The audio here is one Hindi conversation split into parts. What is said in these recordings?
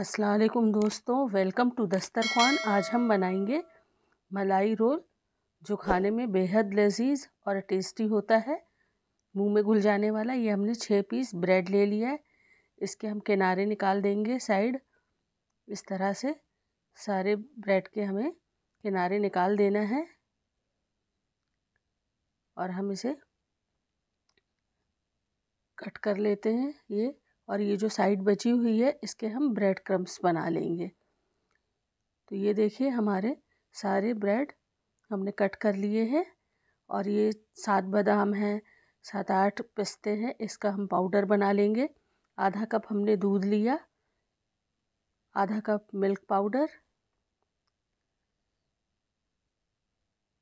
अस्सलाम वालेकुम दोस्तों, वेलकम टू दस्तरखान आज हम बनाएँगे मलाई रोल, जो खाने में बेहद लजीज और टेस्टी होता है। मुँह में घुल जाने वाला, ये हमने छः पीस ब्रेड ले लिया है। इसके हम किनारे निकाल देंगे साइड। इस तरह से सारे ब्रेड के हमें किनारे निकाल देना है। और हम इसे कट कर लेते हैं, ये और ये जो साइड बची हुई है, इसके हम ब्रेड क्रम्स बना लेंगे। तो ये देखिए, हमारे सारे ब्रेड हमने कट कर लिए हैं और ये सात बादाम हैं, सात आठ पिस्ते हैं, इसका हम पाउडर बना लेंगे। आधा कप हमने दूध लिया, आधा कप मिल्क पाउडर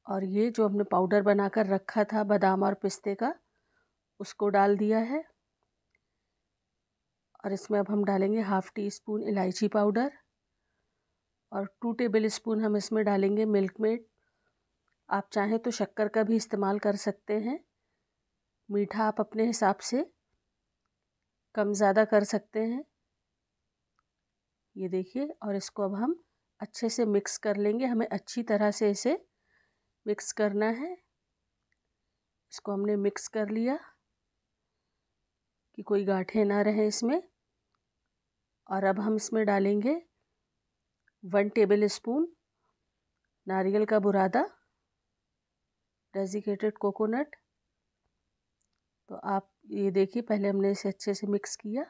और ये जो हमने पाउडर बनाकर रखा था बादाम और पिस्ते का, उसको डाल दिया है। और इसमें अब हम डालेंगे हाफ़ टी स्पून इलायची पाउडर और टू टेबल स्पून हम इसमें डालेंगे मिल्क मेड। आप चाहें तो शक्कर का भी इस्तेमाल कर सकते हैं। मीठा आप अपने हिसाब से कम ज़्यादा कर सकते हैं। ये देखिए, और इसको अब हम अच्छे से मिक्स कर लेंगे। हमें अच्छी तरह से इसे मिक्स करना है। इसको हमने मिक्स कर लिया कि कोई गाठे ना रहे इसमें। और अब हम इसमें डालेंगे वन टेबल स्पून नारियल का बुरादा डेजिकेटेड कोकोनट तो आप ये देखिए, पहले हमने इसे अच्छे से मिक्स किया।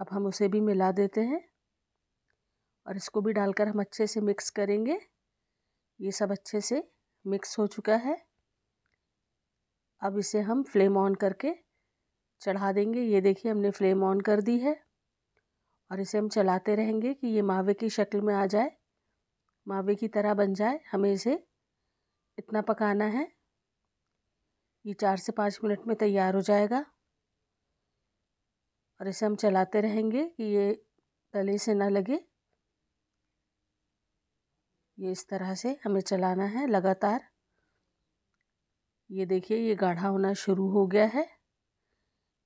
अब हम उसे भी मिला देते हैं और इसको भी डालकर हम अच्छे से मिक्स करेंगे। ये सब अच्छे से मिक्स हो चुका है। अब इसे हम फ्लेम ऑन करके चढ़ा देंगे। ये देखिए, हमने फ्लेम ऑन कर दी है। और इसे हम चलाते रहेंगे कि ये मावे की शक्ल में आ जाए, मावे की तरह बन जाए। हमें इसे इतना पकाना है। ये चार से पाँच मिनट में तैयार हो जाएगा। और इसे हम चलाते रहेंगे कि ये तले से ना लगे। ये इस तरह से हमें चलाना है लगातार। ये देखिए, ये गाढ़ा होना शुरू हो गया है।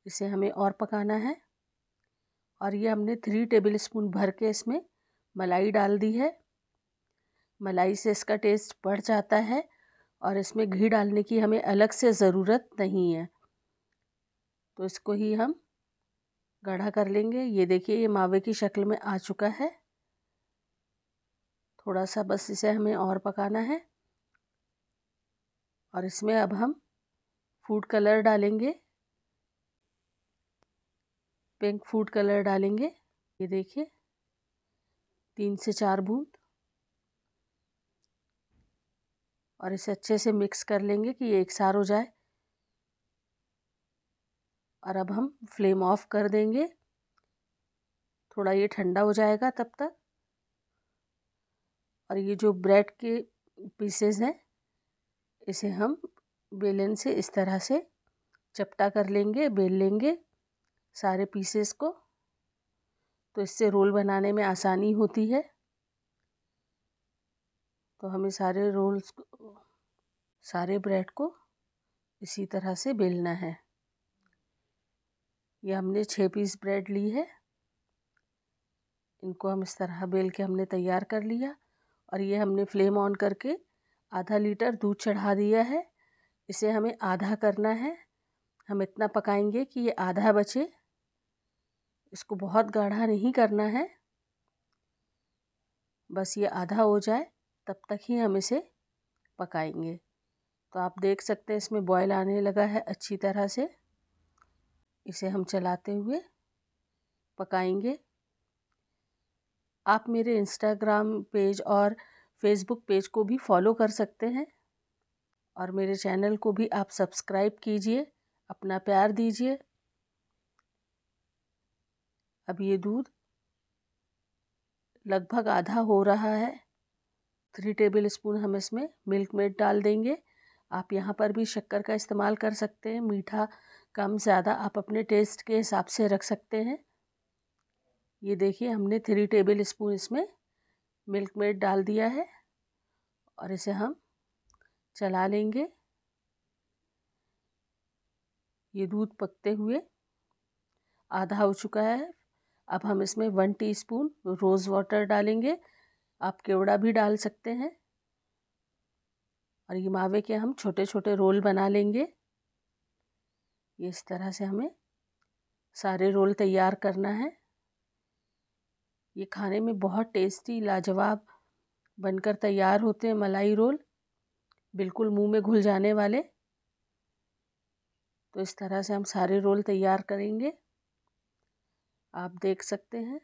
इसे हमें और पकाना है। और ये हमने थ्री टेबल स्पून भर के इसमें मलाई डाल दी है। मलाई से इसका टेस्ट बढ़ जाता है और इसमें घी डालने की हमें अलग से ज़रूरत नहीं है। तो इसको ही हम गाढ़ा कर लेंगे। ये देखिए, ये मावे की शक्ल में आ चुका है। थोड़ा सा बस इसे हमें और पकाना है। और इसमें अब हम फ़ूड कलर डालेंगे। पिंक फ़ूड कलर डालेंगे। ये देखिए, तीन से चार बूंद। और इसे अच्छे से मिक्स कर लेंगे कि ये एक सार हो जाए। और अब हम फ्लेम ऑफ़ कर देंगे। थोड़ा ये ठंडा हो जाएगा तब तक। और ये जो ब्रेड के पीसेस हैं, इसे हम बेलन से इस तरह से चपटा कर लेंगे, बेल लेंगे। सारे पीसेस को। तो इससे रोल बनाने में आसानी होती है। तो हमें सारे रोल्स सारे ब्रेड को इसी तरह से बेलना है। ये हमने छः पीस ब्रेड ली है। इनको हम इस तरह बेल के हमने तैयार कर लिया और ये हमने फ्लेम ऑन करके आधा लीटर दूध चढ़ा दिया है। इसे हमें आधा करना है। हम इतना पकाएँगे कि ये आधा बचे। इसको बहुत गाढ़ा नहीं करना है। बस ये आधा हो जाए, तब तक ही हम इसे पकाएँगे। तो आप देख सकते हैं इसमें बॉयल आने लगा है अच्छी तरह से। इसे हम चलाते हुए पकाएँगे। आप मेरे इंस्टाग्राम पेज और फेसबुक पेज को भी फॉलो कर सकते हैं और मेरे चैनल को भी आप सब्सक्राइब कीजिए, अपना प्यार दीजिए। अब ये दूध लगभग आधा हो रहा है। थ्री टेबल स्पून हम इसमें मिल्क मेड डाल देंगे। आप यहाँ पर भी शक्कर का इस्तेमाल कर सकते हैं। मीठा कम ज़्यादा आप अपने टेस्ट के हिसाब से रख सकते हैं। ये देखिए, हमने थ्री टेबल स्पून इसमें मिल्क मेड डाल दिया है और इसे हम चला लेंगे। ये दूध पकते हुए आधा हो चुका है। अब हम इसमें वन टीस्पून रोज़ वाटर डालेंगे। आप केवड़ा भी डाल सकते हैं। और ये मावे के हम छोटे छोटे रोल बना लेंगे। ये इस तरह से हमें सारे रोल तैयार करना है। ये खाने में बहुत टेस्टी लाजवाब बनकर तैयार होते हैं मलाई रोल बिल्कुल मुँह में घुल जाने वाले। तो इस तरह से हम सारे रोल तैयार करेंगे। आप देख सकते हैं।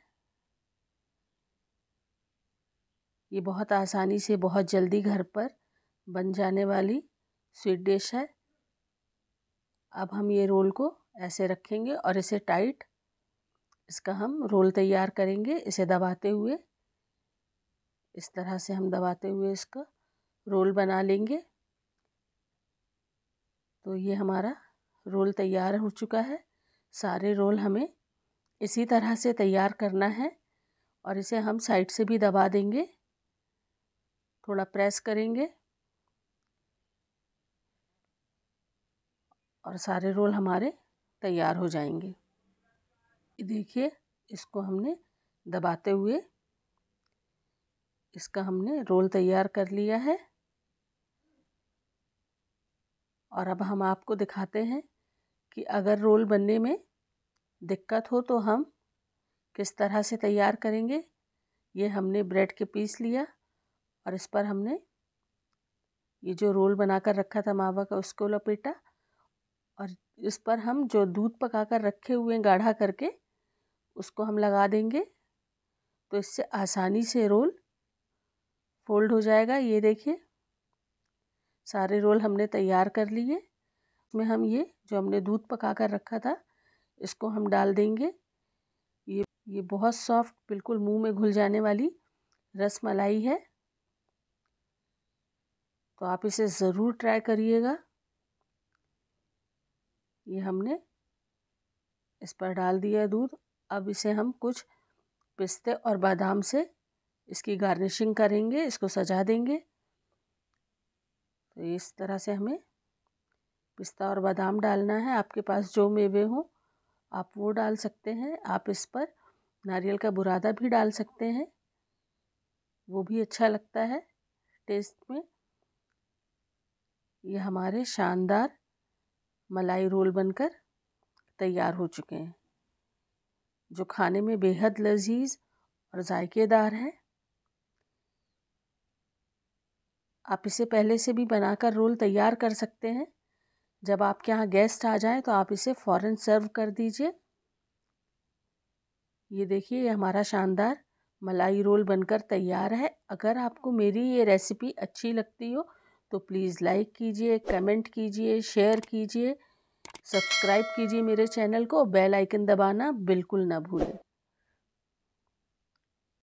ये बहुत आसानी से बहुत जल्दी घर पर बन जाने वाली स्वीट डिश है। अब हम ये रोल को ऐसे रखेंगे और इसे टाइट, इसका हम रोल तैयार करेंगे। इसे दबाते हुए, इस तरह से हम दबाते हुए इसका रोल बना लेंगे। तो ये हमारा रोल तैयार हो चुका है। सारे रोल हमें इसी तरह से तैयार करना है और इसे हम साइड से भी दबा देंगे। थोड़ा प्रेस करेंगे। और सारे रोल हमारे तैयार हो जाएँगे। देखिए, इसको हमने दबाते हुए इसका हमने रोल तैयार कर लिया है। और अब हम आपको दिखाते हैं कि अगर रोल बनने में दिक्कत हो तो हम किस तरह से तैयार करेंगे? ये हमने ब्रेड के पीस लिया और इस पर हमने ये जो रोल बनाकर रखा था मावा का उसको लपेटा और इस पर हम जो दूध पकाकर रखे हुए गाढ़ा करके उसको हम लगा देंगे। तो इससे आसानी से रोल फोल्ड हो जाएगा। ये देखिए, सारे रोल हमने तैयार कर लिए। इसमें हम ये जो हमने दूध पका कर रखा था इसको हम डाल देंगे। ये ये बहुत सॉफ्ट, बिल्कुल मुँह में घुल जाने वाली रस मलाई है। तो आप इसे ज़रूर ट्राई करिएगा। ये हमने इस पर डाल दिया दूध। अब इसे हम कुछ पिस्ते और बादाम से इसकी गार्निशिंग करेंगे, इसको सजा देंगे। तो इस तरह से हमें पिस्ता और बादाम डालना है। आपके पास जो मेवे हों आप वो डाल सकते हैं, आप इस पर नारियल का बुरादा भी डाल सकते हैं। वो भी अच्छा लगता है टेस्ट में। ये हमारे शानदार मलाई रोल बनकर तैयार हो चुके हैं, जो खाने में बेहद लजीज और जायकेदार है। आप इसे पहले से भी बनाकर रोल तैयार कर सकते हैं। जब आपके यहाँ गेस्ट आ जाए तो आप इसे फ़ौरन सर्व कर दीजिए। ये देखिए, ये हमारा शानदार मलाई रोल बनकर तैयार है। अगर आपको मेरी ये रेसिपी अच्छी लगती हो तो प्लीज़ लाइक कीजिए कमेंट कीजिए शेयर कीजिए सब्सक्राइब कीजिए मेरे चैनल को बेल आइकन दबाना बिल्कुल ना भूलें।